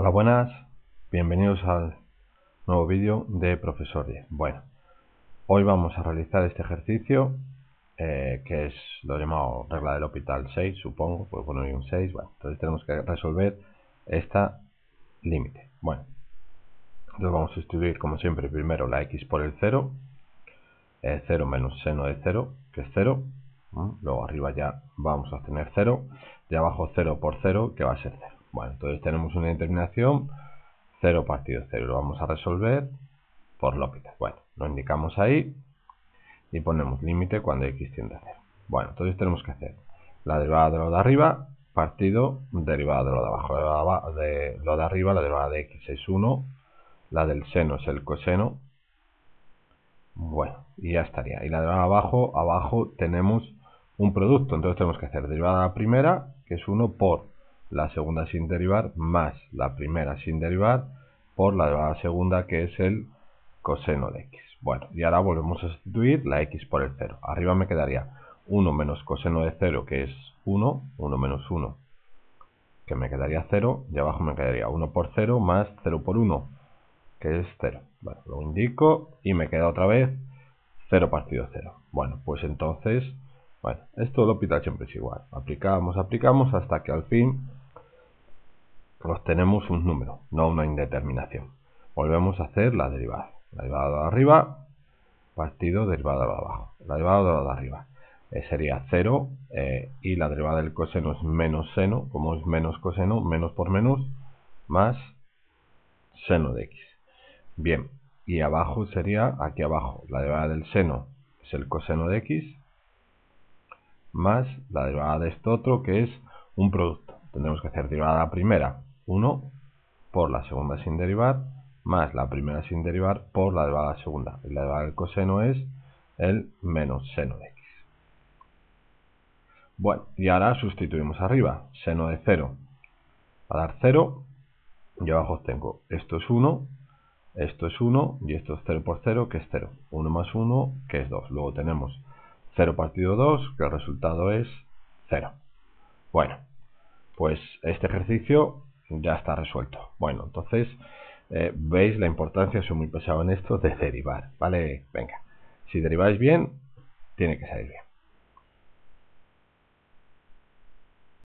Hola, buenas. Bienvenidos al nuevo vídeo de Profesor 10. Bueno, hoy vamos a realizar este ejercicio eh, que es lo llamado regla del hospital 6, supongo, puedo poner un 6. Bueno, entonces tenemos que resolver esta límite. Bueno, entonces vamos a sustituir como siempre primero la x por el 0, 0 menos seno de 0, que es 0. Luego arriba ya vamos a tener 0 y abajo 0 por 0, que va a ser 0. Bueno, entonces tenemos una determinación 0 partido 0. Lo vamos a resolver por L'Hopital. Bueno, lo indicamos ahí y ponemos límite cuando x tiende a 0. Bueno, entonces tenemos que hacer la derivada de lo de arriba partido derivada de lo de abajo. De lo de arriba, la derivada de x es 1, la del seno es el coseno. Bueno, y ya estaría. Y la derivada de abajo, abajo tenemos un producto, entonces tenemos que hacer derivada de la primera, que es 1 por la segunda sin derivar más la primera sin derivar por la segunda que es el coseno de x. Bueno, y ahora volvemos a sustituir la x por el 0. Arriba me quedaría 1 menos coseno de 0 que es 1, 1 menos 1 que me quedaría 0 y abajo me quedaría 1 por 0 más 0 por 1 que es 0. Bueno, lo indico y me queda otra vez 0 partido 0. Bueno, pues entonces, bueno, esto lo hospital siempre es igual. Aplicamos, aplicamos hasta que al fin obtenemos un número, no una indeterminación. Volvemos a hacer la derivada. La derivada de arriba, partido derivada de abajo. La derivada de arriba eh, sería 0 eh, y la derivada del coseno es menos seno, como es menos coseno, menos por menos, más seno de x. Bien, y abajo sería, aquí abajo, la derivada del seno es el coseno de x, más la derivada de esto otro que es un producto. Tendremos que hacer derivada primera 1 por la segunda sin derivar más la primera sin derivar por la derivada segunda. Y la derivada del coseno es el menos seno de x. Bueno, y ahora sustituimos arriba. Seno de 0 va a dar 0. Y abajo tengo esto es 1, esto es 1 y esto es 0 por 0 que es 0. 1 más 1 que es 2. Luego tenemos 0 partido 2 que el resultado es 0. Bueno, pues este ejercicio ya está resuelto. Bueno, entonces eh, veis la importancia, soy muy pesado en esto, de derivar, ¿vale? Venga, si deriváis bien, tiene que salir bien.